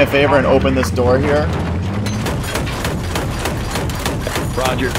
a favor and open this door here? Roger.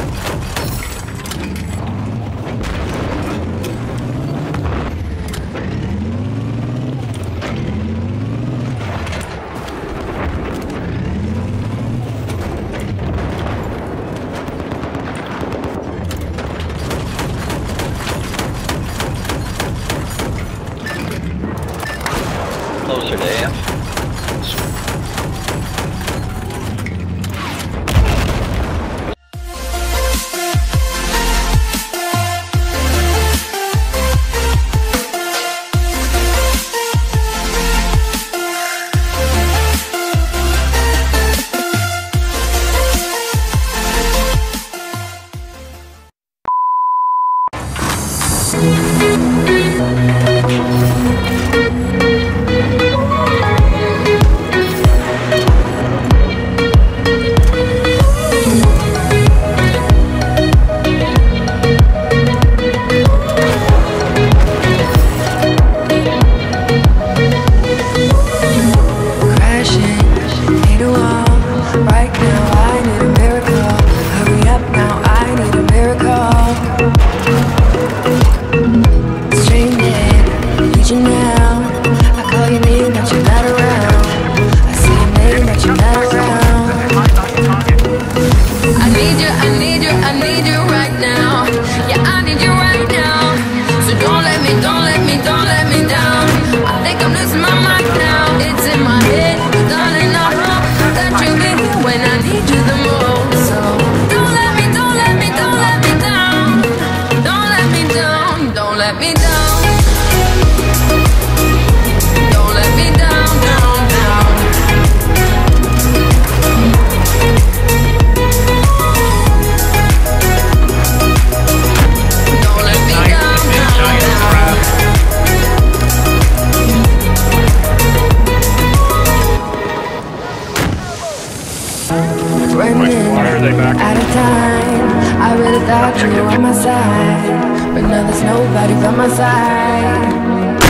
There's nobody by my side.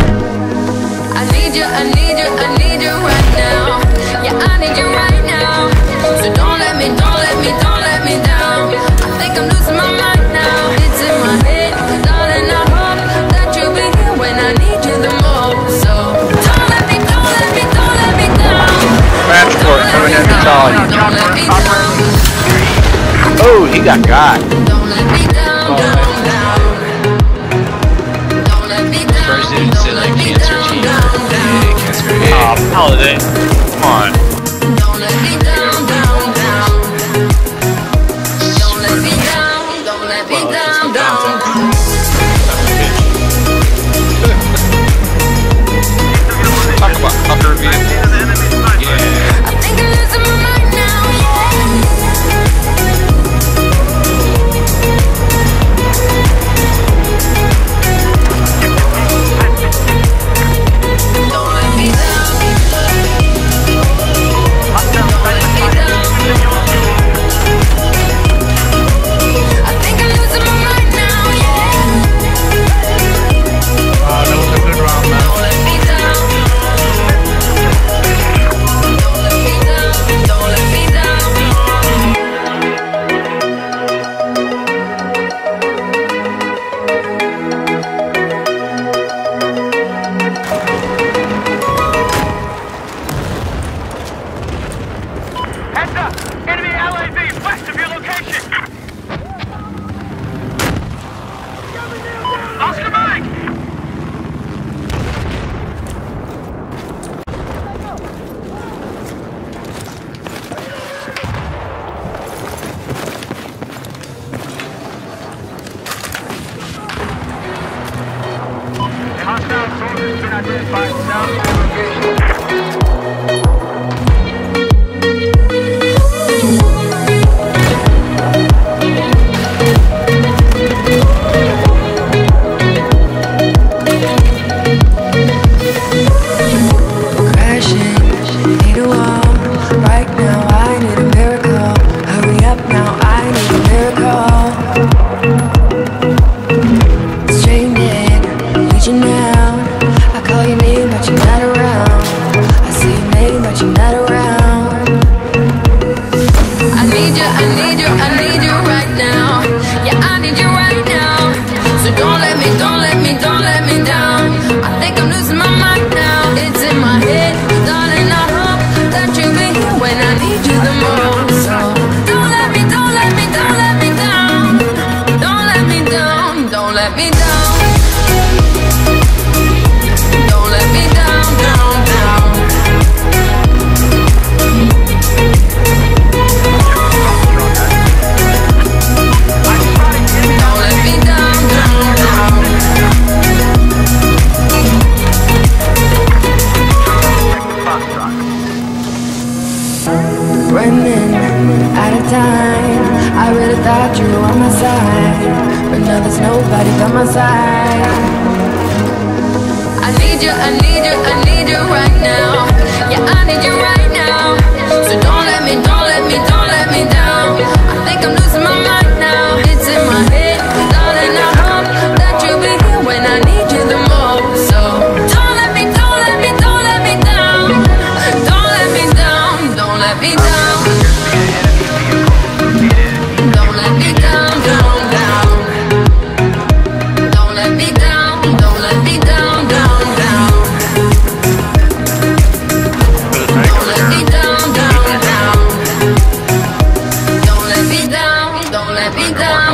I need you, I need you, I need you right now. Yeah, I need you right now. So don't let me, don't let me, don't let me down. I think I'm losing my mind now. It's in my head, darling. I hope that you'll be here when I need you the most. So don't let me, don't let me, don't let me down. Transport coming in to tell you. Don't let me down. Oh, he got got. Oh, Paladin. Come on. Don't let me down, down, down. Don't let me down, don't let me down, down. Talk about Tucker now. inside. I need you, I need you, I need you right down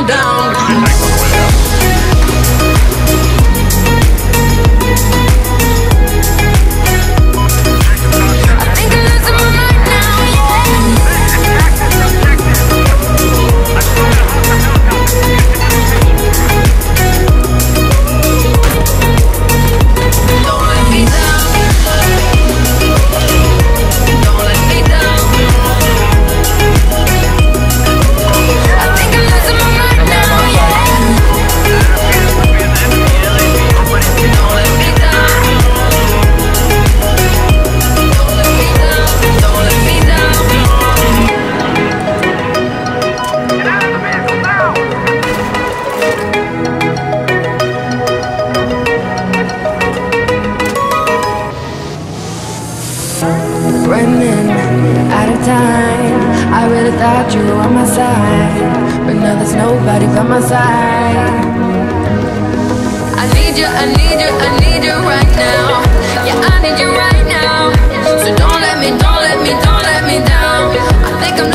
running out of time. I really thought you were on my side, but now there's nobody by my side. I need you, I need you, I need you right now. Yeah, I need you right now. So don't let me, don't let me, don't let me down. I think I'm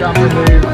Stop the